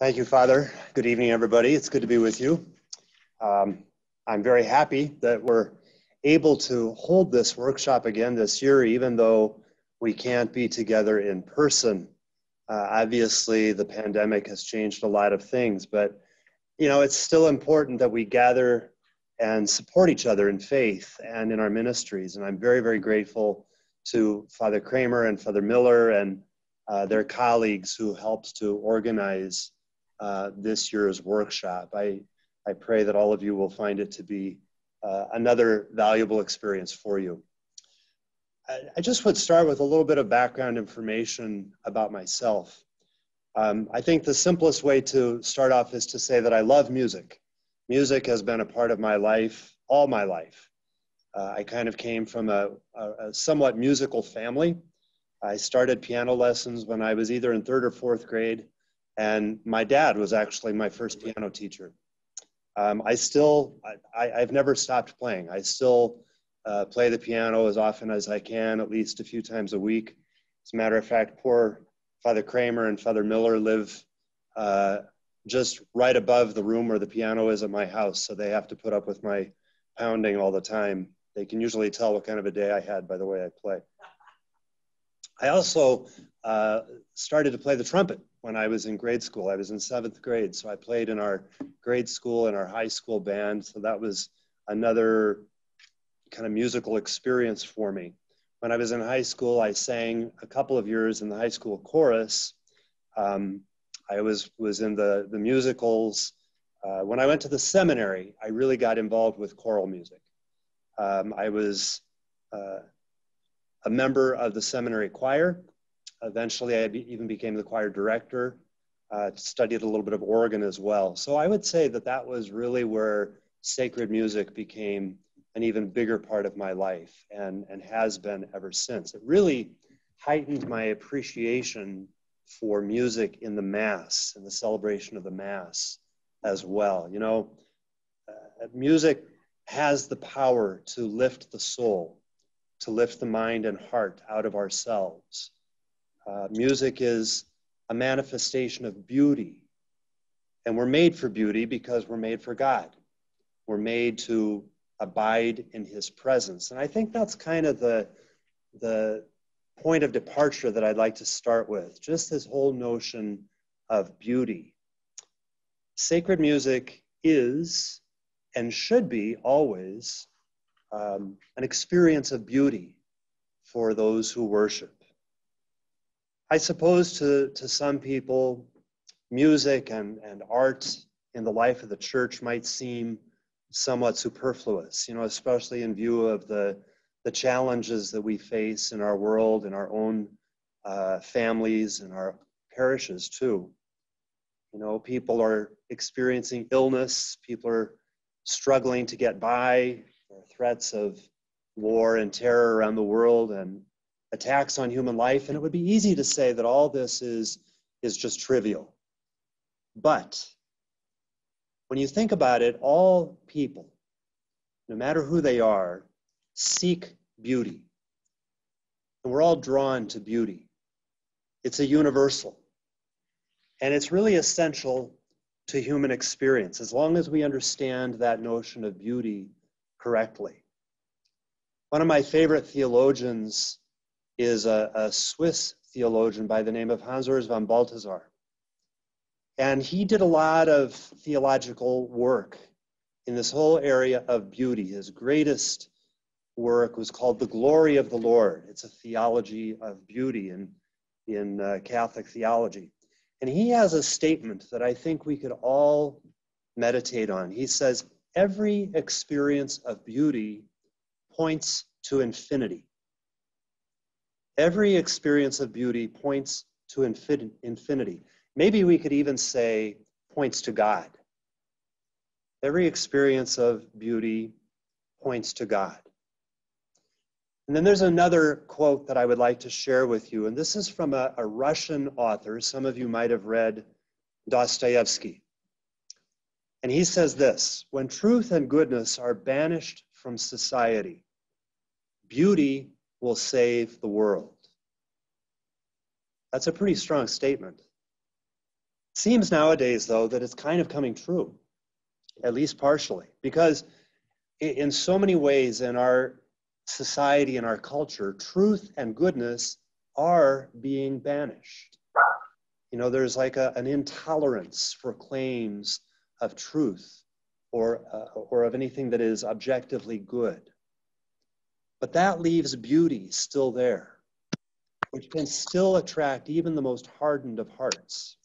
Thank you, Father. Good evening, everybody. It's good to be with you. Um, I'm very happy that we're able to hold this workshop again this year, even though we can't be together in person. Uh, obviously, the pandemic has changed a lot of things, but you know, it's still important that we gather and support each other in faith and in our ministries. And I'm very, very grateful to Father Kramer and Father Miller and uh, their colleagues who helped to organize uh, this year's workshop. I, I pray that all of you will find it to be uh, another valuable experience for you. I, I, just would start with a little bit of background information about myself. Um, I think the simplest way to start off is to say that I love music. Music has been a part of my life all my life. Uh, I kind of came from a, a, a somewhat musical family. I started piano lessons when I was either in third or fourth grade and my dad was actually my first piano teacher. Um, I still, I, have never stopped playing. I still uh, play the piano as often as I can, at least a few times a week. As a matter of fact, poor Father Kramer and Father Miller live uh, just right above the room where the piano is at my house, so they have to put up with my pounding all the time. They can usually tell what kind of a day I had by the way I play. I also uh, started to play the trumpet when I was in grade school. I was in seventh grade, so I played in our grade school and our high school band. So that was another kind of musical experience for me. When I was in high school, I sang a couple of years in the high school chorus. Um, I was was in the the musicals. Uh, when I went to the seminary, I really got involved with choral music. Um, I was uh, a member of the seminary choir. Eventually, I even became the choir director, uh, studied a little bit of organ as well. So I would say that that was really where sacred music became an even bigger part of my life and, and has been ever since. It really heightened my appreciation for music in the Mass and the celebration of the Mass as well. You know, uh, music has the power to lift the soul to lift the mind and heart out of ourselves. Uh, music is a manifestation of beauty. And we're made for beauty because we're made for God. We're made to abide in his presence. And I think that's kind of the, the point of departure that I'd like to start with just this whole notion of beauty. Sacred music is and should be always um, an experience of beauty for those who worship. I suppose to, to some people, music and, and art in the life of the church might seem somewhat superfluous, you know, especially in view of the, the challenges that we face in our world, in our own uh, families, and our parishes too. You know, people are experiencing illness, people are struggling to get by, threats of war and terror around the world and attacks on human life. And it would be easy to say that all this is, is just trivial. But when you think about it, all people, no matter who they are, seek beauty. And we're all drawn to beauty. It's a universal. And it's really essential to human experience. As long as we understand that notion of beauty correctly. One of my favorite theologians is a, a Swiss theologian by the name of Hans Urs von Balthasar. And he did a lot of theological work in this whole area of beauty. His greatest work was called The Glory of the Lord. It's a theology of beauty in, in uh, Catholic theology. And he has a statement that I think we could all meditate on. He says, every experience of beauty points to infinity. Every experience of beauty points to infinity. Maybe we could even say points to God. Every experience of beauty points to God. And then there's another quote that I would like to share with you, and this is from a, a Russian author. Some of you might have read Dostoevsky. And he says this when truth and goodness are banished from society, beauty will save the world. That's a pretty strong statement. Seems nowadays, though, that it's kind of coming true, at least partially, because in so many ways in our society and our culture, truth and goodness are being banished. You know, there's like a, an intolerance for claims of truth or, uh, or of anything that is objectively good. But that leaves beauty still there, which can still attract even the most hardened of hearts.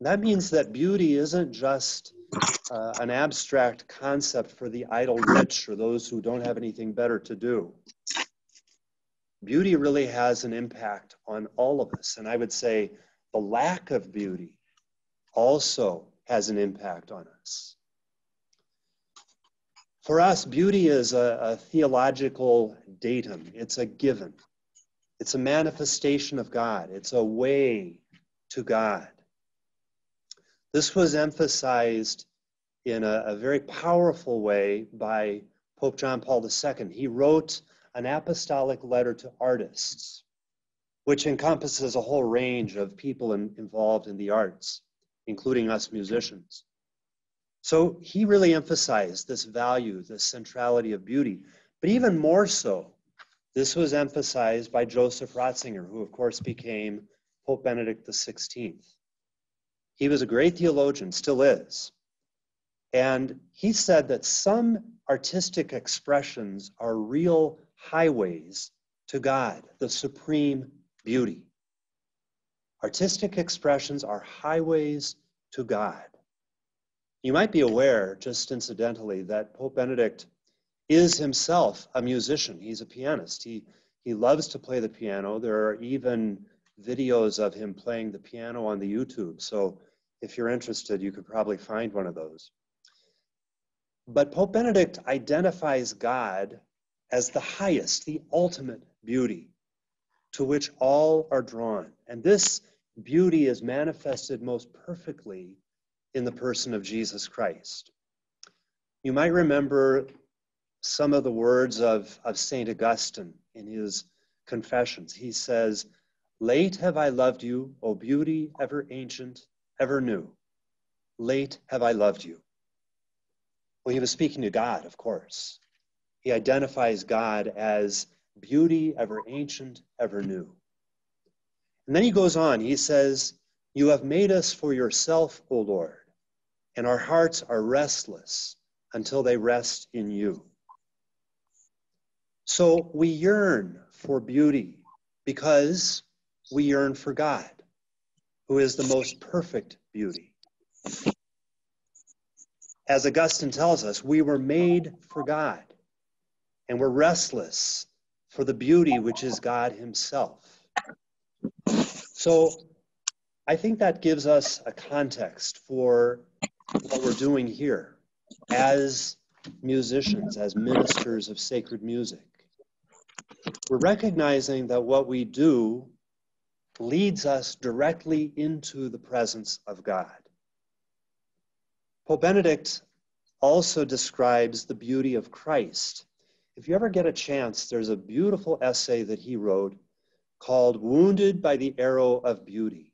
That means that beauty isn't just uh, an abstract concept for the idle rich or those who don't have anything better to do. Beauty really has an impact on all of us. And I would say the lack of beauty also has an impact on us. For us, beauty is a, a theological datum, it's a given, it's a manifestation of God, it's a way to God. This was emphasized in a, a, very powerful way by Pope John Paul II. He wrote an apostolic letter to artists, which encompasses a whole range of people in, involved in the arts, including us musicians. So he really emphasized this value, this centrality of beauty. But even more so, this was emphasized by Joseph Ratzinger, who, of course, became Pope Benedict XVI. He was a great theologian, still is. And he said that some artistic expressions are real highways to God, the supreme beauty. Artistic expressions are highways to God. You might be aware, just incidentally, that Pope Benedict is himself a musician. He's a pianist. He, he loves to play the piano. There are even videos of him playing the piano on the YouTube. So if you're interested, you could probably find one of those. But Pope Benedict identifies God as the highest, the ultimate beauty to which all are drawn. And this beauty is manifested most perfectly in the person of Jesus Christ. You might remember some of the words of, of St. Augustine in his Confessions. He says, Late have I loved you, O beauty ever ancient, ever new. Late have I loved you. Well, he was speaking to God, of course. He identifies God as beauty ever ancient, ever new. And then he goes on, he says, You have made us for yourself, O Lord, and our hearts are restless until they rest in you. So we yearn for beauty because we yearn for God, who is the most perfect beauty. As Augustine tells us, we were made for God, and we're restless for the beauty which is God Himself. So I think that gives us a context for what we're doing here as musicians, as ministers of sacred music. We're recognizing that what we do leads us directly into the presence of God. Pope Benedict also describes the beauty of Christ. If you ever get a chance, there's a beautiful essay that he wrote called Wounded by the Arrow of Beauty.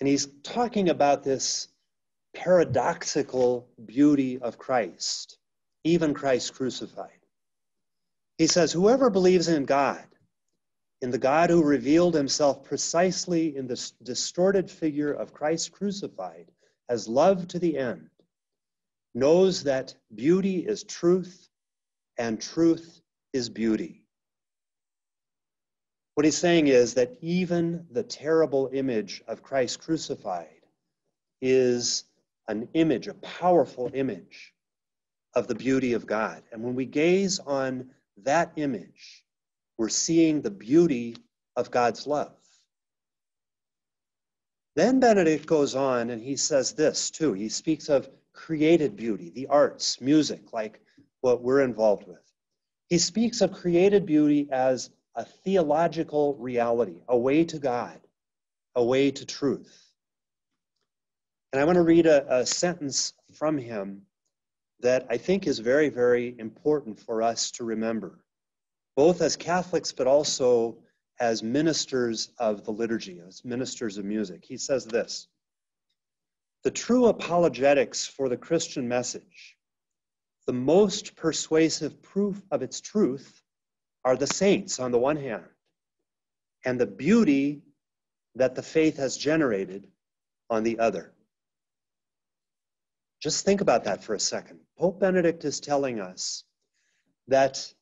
And he's talking about this paradoxical beauty of Christ, even Christ crucified. He says, Whoever believes in God, in the God who revealed himself precisely in the distorted figure of Christ crucified, as love to the end, knows that beauty is truth and truth is beauty. What he's saying is that even the terrible image of Christ crucified is an image, a powerful image of the beauty of God. And when we gaze on that image, we're seeing the beauty of God's love. Then Benedict goes on and he says this too. He speaks of created beauty, the arts, music, like what we're involved with. He speaks of created beauty as a theological reality, a way to God, a way to truth. And I want to read a, a sentence from him that I think is very, very important for us to remember, both as Catholics, but also as ministers of the liturgy, as ministers of music. He says this The true apologetics for the Christian message, the most persuasive proof of its truth, are the saints on the one hand, and the beauty that the faith has generated on the other. Just think about that for a second. Pope Benedict is telling us that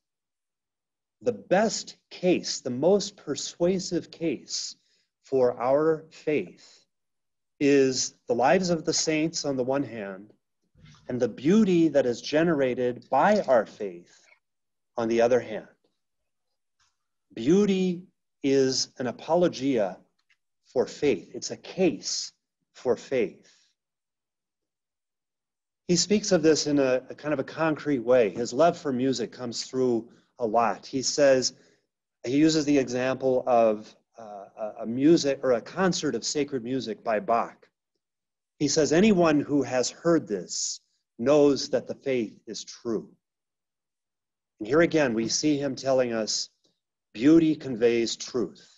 the best case, the most persuasive case for our faith is the lives of the saints on the one hand, and the beauty that is generated by our faith on the other hand. Beauty is an apologia for faith, it's a case for faith. He speaks of this in a, a, kind of a concrete way. His love for music comes through a lot. He says, he uses the example of uh, a music or a concert of sacred music by Bach. He says, anyone who has heard this knows that the faith is true. And here again, we see him telling us beauty conveys truth.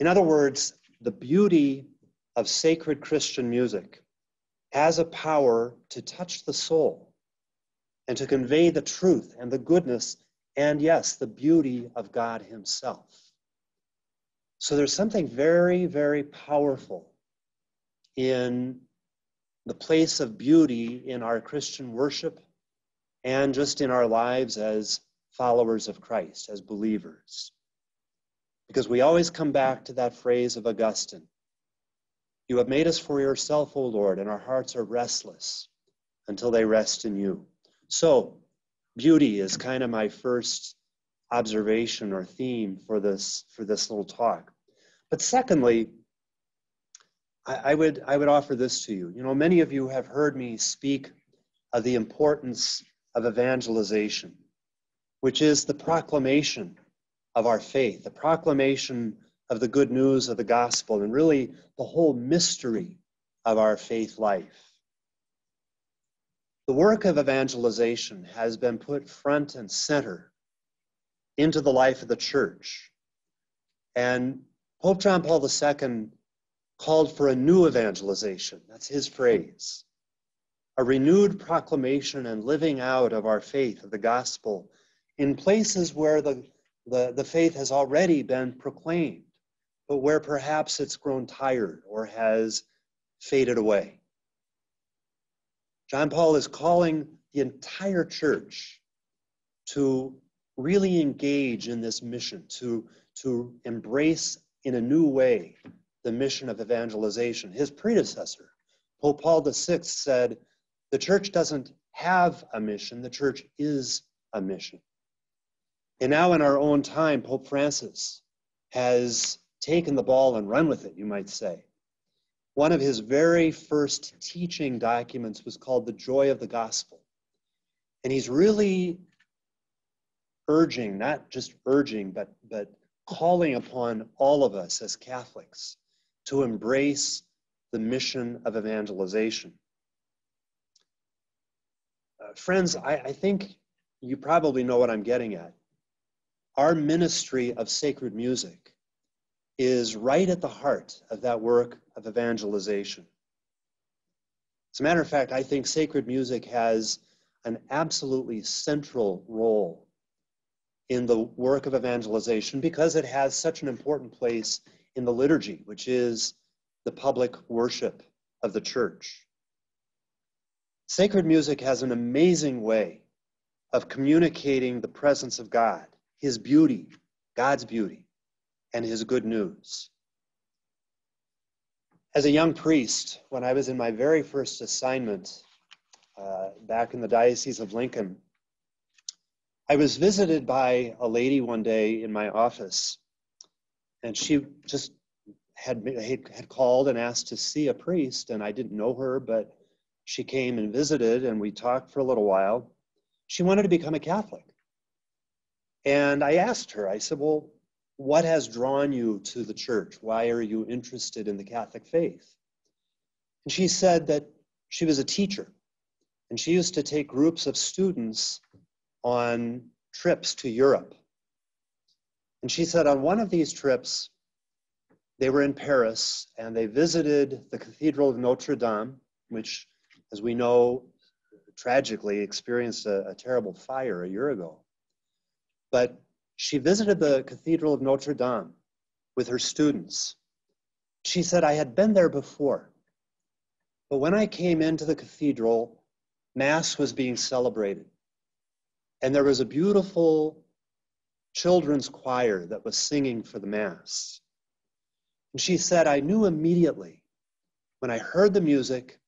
In other words, the beauty of sacred Christian music has a power to touch the soul and to convey the truth and the goodness and, yes, the beauty of God Himself. So there's something very, very powerful in the place of beauty in our Christian worship and just in our lives as followers of Christ, as believers. Because we always come back to that phrase of Augustine You have made us for yourself, O Lord, and our hearts are restless until they rest in you. So, beauty is kind of my first observation or theme for this for this little talk. But secondly, I, I, would I would offer this to you. You know, many of you have heard me speak of the importance of evangelization, which is the proclamation of our faith, the proclamation of the good news of the gospel, and really the whole mystery of our faith life. The work of evangelization has been put front and center into the life of the church. And Pope John Paul II called for a new evangelization. That's his phrase. A renewed proclamation and living out of our faith, of the gospel, in places where the the, the faith has already been proclaimed, but where perhaps it's grown tired or has faded away. John Paul is calling the entire church to really engage in this mission, to, to embrace in a new way the mission of evangelization. His predecessor, Pope Paul VI, said, The church doesn't have a mission, the church is a mission. And now, in our own time, Pope Francis has taken the ball and run with it, you might say. One of his very first teaching documents was called The Joy of the Gospel. And he's really urging, not just urging, but, but calling upon all of us as Catholics to embrace the mission of evangelization. Uh, friends, I, I think you probably know what I'm getting at our ministry of sacred music is right at the heart of that work of evangelization. As a matter of fact, I think sacred music has an absolutely central role in the work of evangelization because it has such an important place in the liturgy, which is the public worship of the church. Sacred music has an amazing way of communicating the presence of God his beauty, God's beauty, and his good news. As a young priest, when I was in my very first assignment uh, back in the Diocese of Lincoln, I was visited by a lady one day in my office, and she just had, had called and asked to see a priest, and I didn't know her, but she came and visited, and we talked for a little while. She wanted to become a Catholic. And I asked her, I said, Well, what has drawn you to the church? Why are you interested in the Catholic faith? And she said that she was a teacher and she used to take groups of students on trips to Europe. And she said on one of these trips, they were in Paris and they visited the Cathedral of Notre Dame, which, as we know, tragically experienced a, a terrible fire a year ago. But she visited the Cathedral of Notre Dame with her students. She said, I had been there before, but when I came into the cathedral, Mass was being celebrated. And there was a beautiful children's choir that was singing for the Mass. And she said, I knew immediately when I heard the music,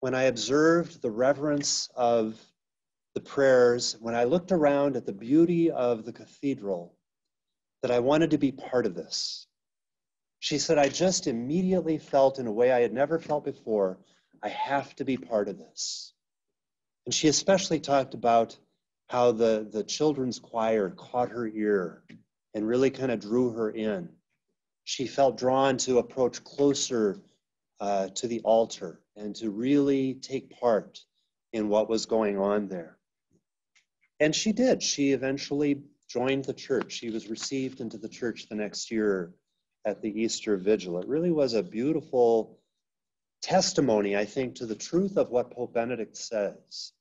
when I observed the reverence of the prayers, when I looked around at the beauty of the cathedral, that I wanted to be part of this. She said, I just immediately felt in a way I had never felt before, I have to be part of this. And she especially talked about how the, the children's choir caught her ear and really kind of drew her in. She felt drawn to approach closer uh, to the altar and to really take part in what was going on there. And she did. She eventually joined the church. She was received into the church the next year at the Easter Vigil. It really was a beautiful testimony, I think, to the truth of what Pope Benedict says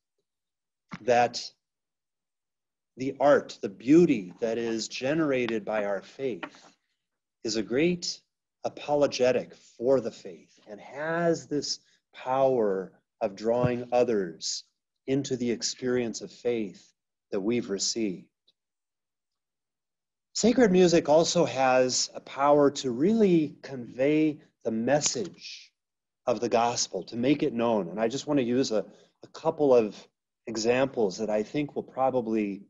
that the art, the beauty that is generated by our faith is a great apologetic for the faith and has this power of drawing others into the experience of faith that we've received. Sacred music also has a power to really convey the message of the gospel, to make it known. And I just want to use a, a couple of examples that I think will probably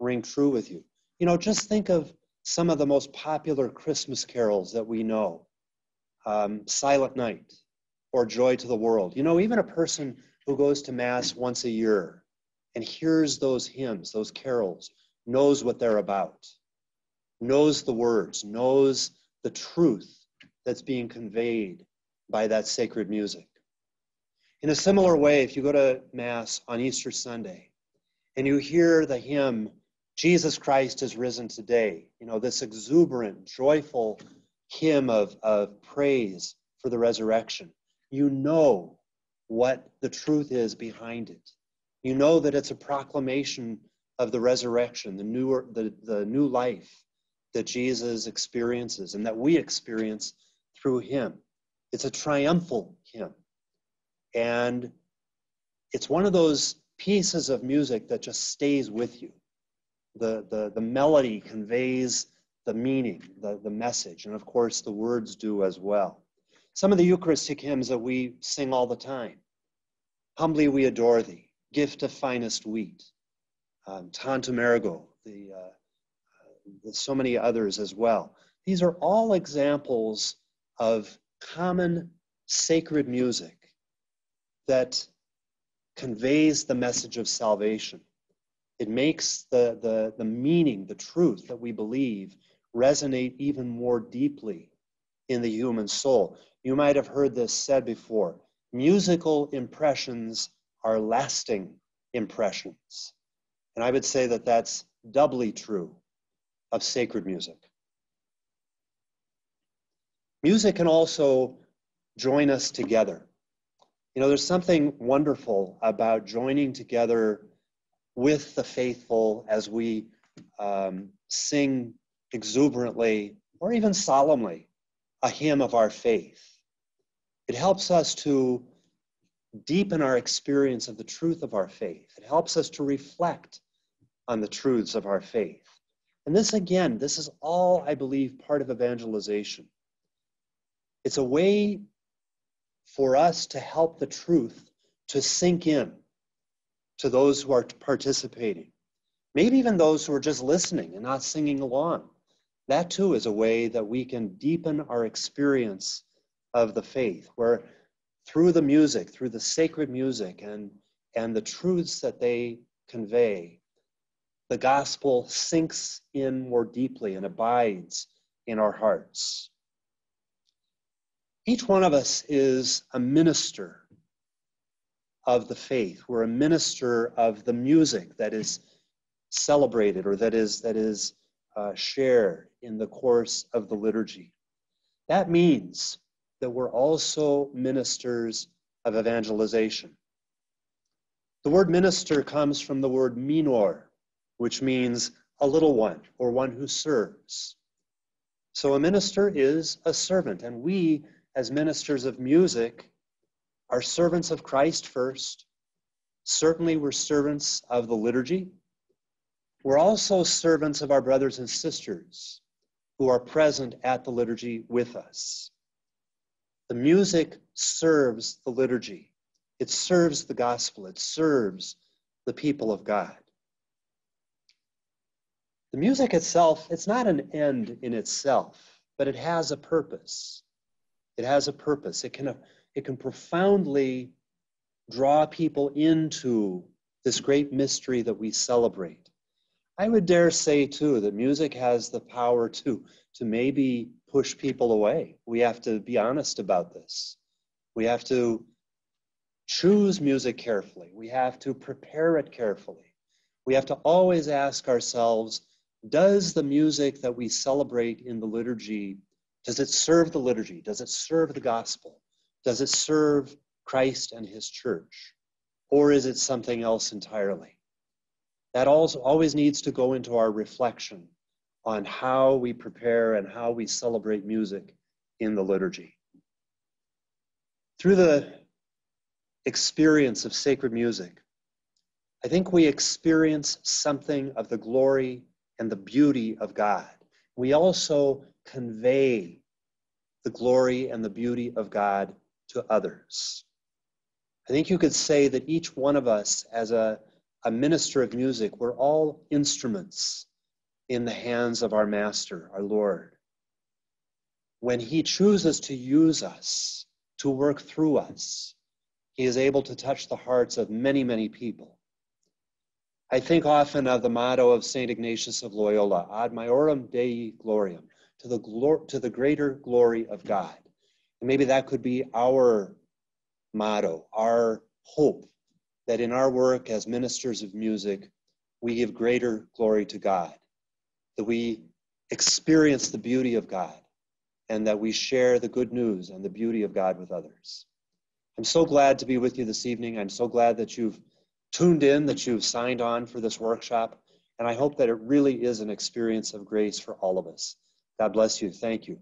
ring true with you. You know, just think of some of the most popular Christmas carols that we know um, Silent Night or Joy to the World. You know, even a person who goes to Mass once a year and hears those hymns, those carols, knows what they're about, knows the words, knows the truth that's being conveyed by that sacred music. In a similar way, if you go to Mass on Easter Sunday and you hear the hymn, Jesus Christ is risen today, you know, this exuberant, joyful hymn of, of praise for the resurrection, you know what the truth is behind it. You know that it's a proclamation of the resurrection, the new, the, the new life that Jesus experiences and that we experience through him. It's a triumphal hymn. And it's one of those pieces of music that just stays with you. The, the, the melody conveys the meaning, the, the message, and of course the words do as well. Some of the Eucharistic hymns that we sing all the time Humbly we adore thee, gift of finest wheat, um, Tantum ergo, the, uh, uh, so many others as well. These are all examples of common sacred music that conveys the message of salvation. It makes the, the, the meaning, the truth that we believe resonate even more deeply in the human soul. You might have heard this said before musical impressions are lasting impressions. And I would say that that's doubly true of sacred music. Music can also join us together. You know, there's something wonderful about joining together with the faithful as we um, sing exuberantly or even solemnly a hymn of our faith. It helps us to deepen our experience of the truth of our faith. It helps us to reflect on the truths of our faith. And this, again, this is all, I believe, part of evangelization. It's a way for us to help the truth to sink in to those who are participating. Maybe even those who are just listening and not singing along. That too is a way that we can deepen our experience of the faith, where through the music, through the sacred music and, and the truths that they convey, the gospel sinks in more deeply and abides in our hearts. Each one of us is a minister of the faith. We're a minister of the music that is celebrated or that is that is uh, share in the course of the liturgy. That means that we're also ministers of evangelization. The word minister comes from the word minor, which means a little one or one who serves. So a minister is a servant, and we, as ministers of music, are servants of Christ first. Certainly, we're servants of the liturgy. We're also servants of our brothers and sisters who are present at the liturgy with us. The music serves the liturgy, it serves the gospel, it serves the people of God. The music itself, it's not an end in itself, but it has a purpose. It has a purpose. It can, it can profoundly draw people into this great mystery that we celebrate. I would dare say, too, that music has the power to, to maybe push people away. We have to be honest about this. We have to choose music carefully. We have to prepare it carefully. We have to always ask ourselves, does the music that we celebrate in the liturgy, does it serve the liturgy? Does it serve the gospel? Does it serve Christ and his church? Or is it something else entirely? that also always needs to go into our reflection on how we prepare and how we celebrate music in the liturgy. Through the experience of sacred music, I think we experience something of the glory and the beauty of God. We also convey the glory and the beauty of God to others. I think you could say that each one of us, as a a minister of music, we're all instruments in the hands of our Master, our Lord. When He chooses to use us, to work through us, He is able to touch the hearts of many, many people. I think often of the motto of St. Ignatius of Loyola, ad maiorem Dei gloriam, to the, glor- to the greater glory of God. And maybe that could be our motto, our hope that in our work as ministers of music, we give greater glory to God, that we experience the beauty of God, and that we share the good news and the beauty of God with others. I'm so glad to be with you this evening. I'm so glad that you've tuned in, that you've signed on for this workshop, and I hope that it really is an experience of grace for all of us. God bless you. Thank you.